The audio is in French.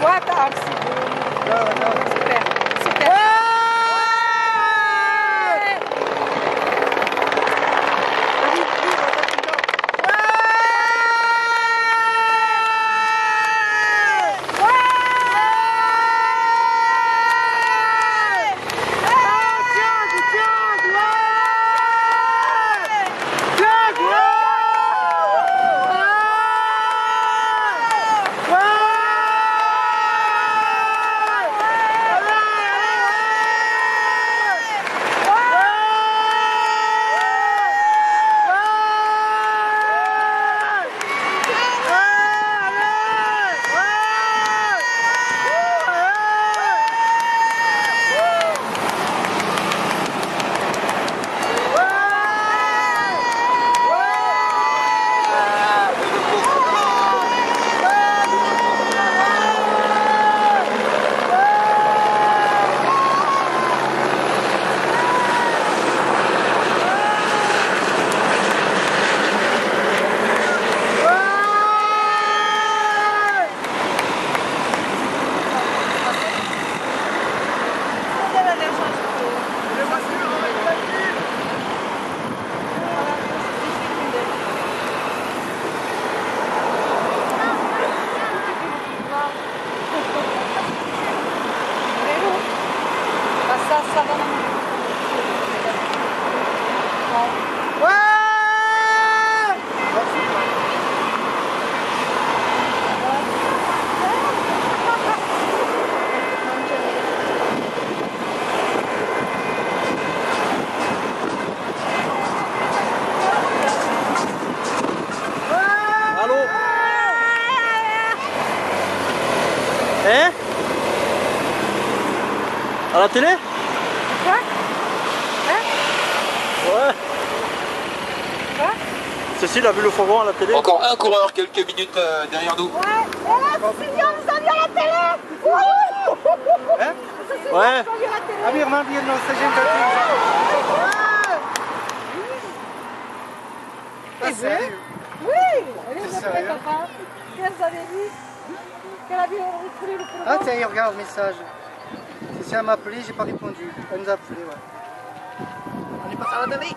Boa tarde, seguro. Ça, va Hein À la télé Quoi Hein Ouais. Quoi Cécile a vu le fourgon à la télé Encore un coureur quelques minutes euh, derrière nous. Ouais Eh, Cécilia, nous avions la télé Wouhou Hein Cécilia, Ouais. nous avions la télé Ah, Birman, viens, non, c'est gente Ah, sérieux Oui Elle est C'est de sérieux papa Qu'est-ce que vous avez dit Qu'elle a vu le Ah, tiens, il regarde le message. Cécile m'a appelé, j'ai pas répondu. Elle nous a appelé, ouais. On est passé à la télé